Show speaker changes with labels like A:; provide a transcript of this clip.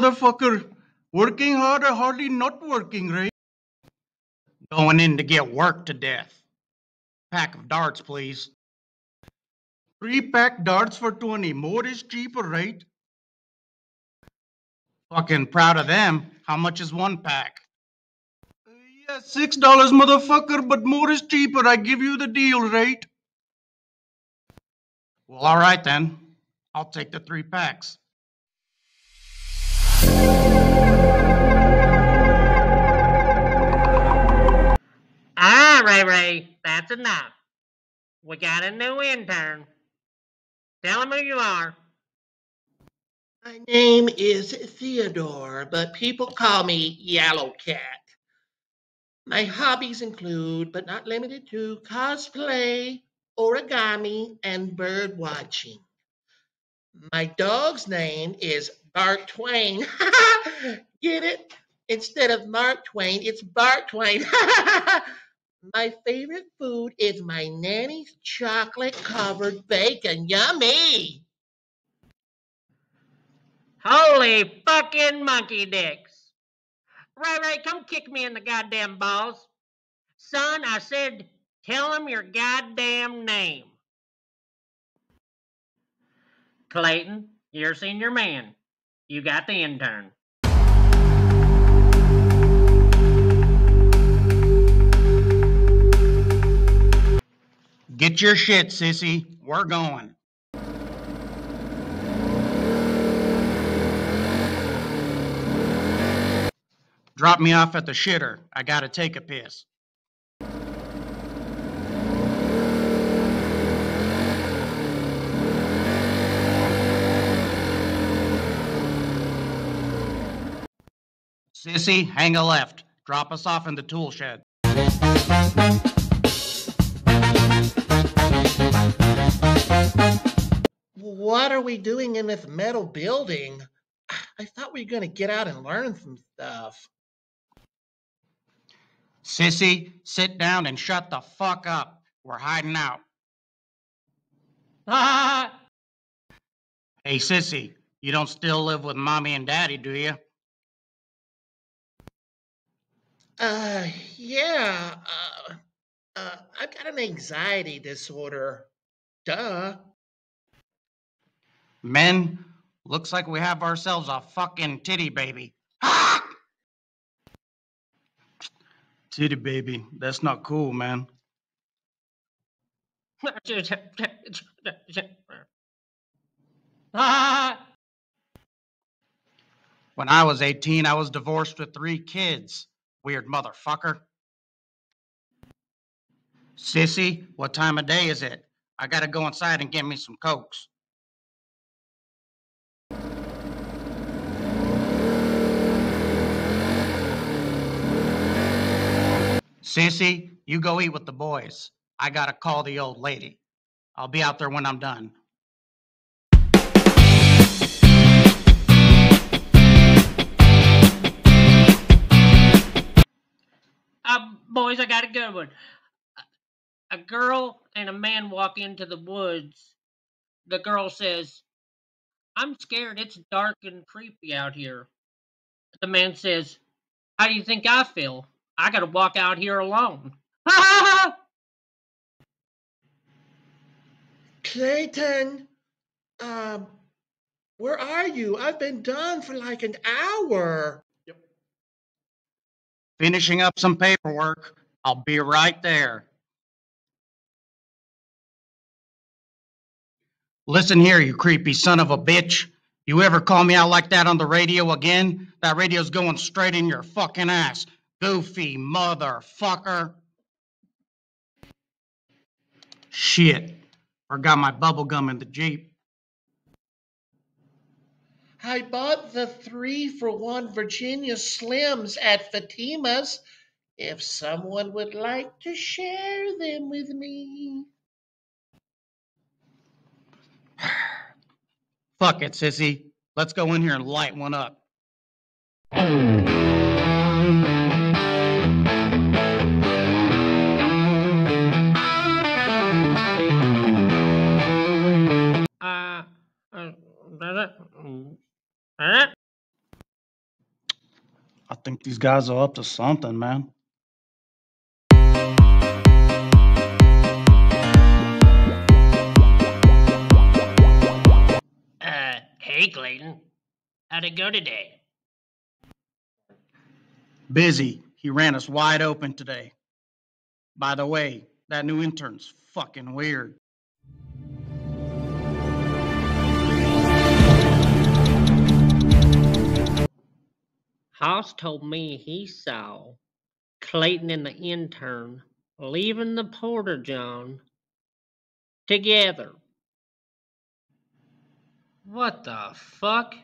A: motherfucker. Working hard or hardly not working, right? Going in to get worked to death. Pack of darts, please. Three pack darts for 20. More is cheaper, right? Fucking proud of them. How much is one pack? Uh, yeah, six dollars, motherfucker, but more is cheaper. I give you the deal, right? Well, all right then. I'll take the three packs.
B: Ah, Ray Ray, that's enough. We got a new intern. Tell him who you are.
C: My name is Theodore, but people call me Yellow Cat. My hobbies include, but not limited to, cosplay, origami, and bird watching. My dog's name is Bart Twain. Get it? Instead of Mark Twain, it's Bart Twain. my favorite food is my nanny's chocolate covered bacon. Yummy!
B: Holy fucking monkey dicks. Ray Ray, come kick me in the goddamn balls. Son, I said, tell him your goddamn name. Clayton, you're senior man. You got the intern.
A: Get your shit, sissy. We're going. Drop me off at the shitter. I gotta take a piss. Sissy, hang a left. Drop us off in the tool shed.
C: What are we doing in this metal building? I thought we were going to get out and learn some stuff.
A: Sissy, sit down and shut the fuck up. We're hiding out.
B: Ah!
A: Hey, Sissy, you don't still live with mommy and daddy, do you?
C: Uh, yeah. Uh, uh, I've got an anxiety disorder. Duh.
A: Men, looks like we have ourselves a fucking titty baby. titty baby, that's not cool, man.
B: ah!
A: When I was 18, I was divorced with three kids. Weird motherfucker. Sissy, what time of day is it? I gotta go inside and get me some cokes. Sissy, you go eat with the boys. I gotta call the old lady. I'll be out there when I'm done.
B: Uh, boys, I got a good one. A girl and a man walk into the woods. The girl says, I'm scared. It's dark and creepy out here. The man says, How do you think I feel? I gotta walk out here alone.
C: Clayton, um, where are you? I've been done for like an hour. Yep.
A: Finishing up some paperwork. I'll be right there. Listen here, you creepy son of a bitch. You ever call me out like that on the radio again? That radio's going straight in your fucking ass. Goofy motherfucker. Shit. Forgot my bubble gum in the Jeep.
C: I bought the three for one Virginia Slims at Fatima's. If someone would like to share them with me.
A: Fuck it, sissy. Let's go in here and light one up.
B: Uh, uh, uh,
A: I think these guys are up to something, man.
B: Hey, Clayton. How'd it go today?
A: Busy. He ran us wide open today. By the way, that new intern's fucking weird.
B: Hoss told me he saw Clayton and the intern leaving the Porta John together. What the fuck?